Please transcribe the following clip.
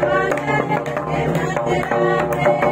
la tierra!